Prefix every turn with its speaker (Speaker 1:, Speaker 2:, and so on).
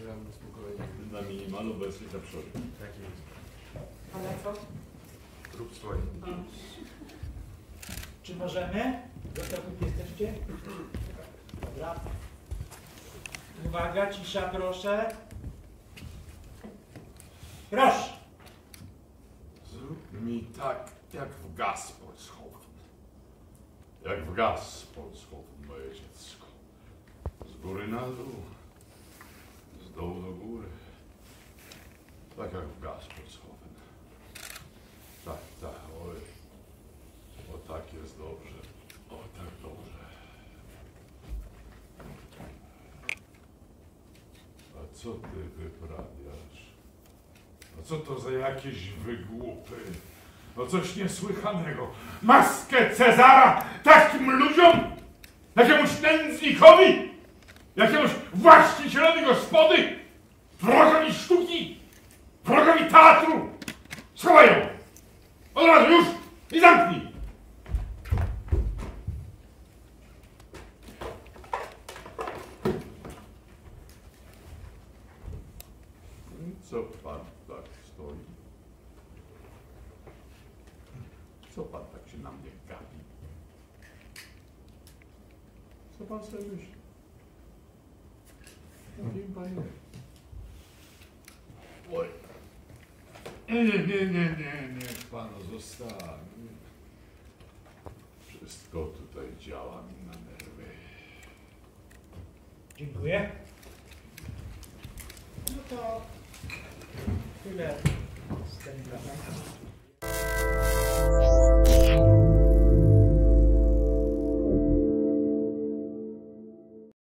Speaker 1: zagramy spokojnie.
Speaker 2: Na minimalu bez na przodu.
Speaker 1: Tak jest.
Speaker 3: Ale co?
Speaker 1: Rób swoje.
Speaker 4: Czy możemy? Gotowi jesteście? Dobra. Uwaga, cisza proszę. Proszę.
Speaker 2: Zrób mi tak, jak w Gaspolshofen. Jak w Gaspolshofen, moje dziecko. Z góry na dół, z dołu do góry. Tak jak w Gaspolshofen. Tak, tak, oj. O tak jest dobrze. O tak dobrze. A co ty wyprawiasz? No co to za jakieś wygłupy? No coś niesłychanego. Maskę Cezara takim ludziom? Jakiemuś nędznikowi? Jakiemuś właścicielowi Wrogowi teatru? Schowaj ją! Od razu już i zamknij! Co pan tak stoi? Co pan tak się na mnie gapi? Co pan sobie myśli? No kim pan jest? Oj. Nie, nie, nie, nie, nie, niech pan zostanie. Wszystko tutaj działa mi na nerwy.
Speaker 4: Dziękuję. No to tyle z tym.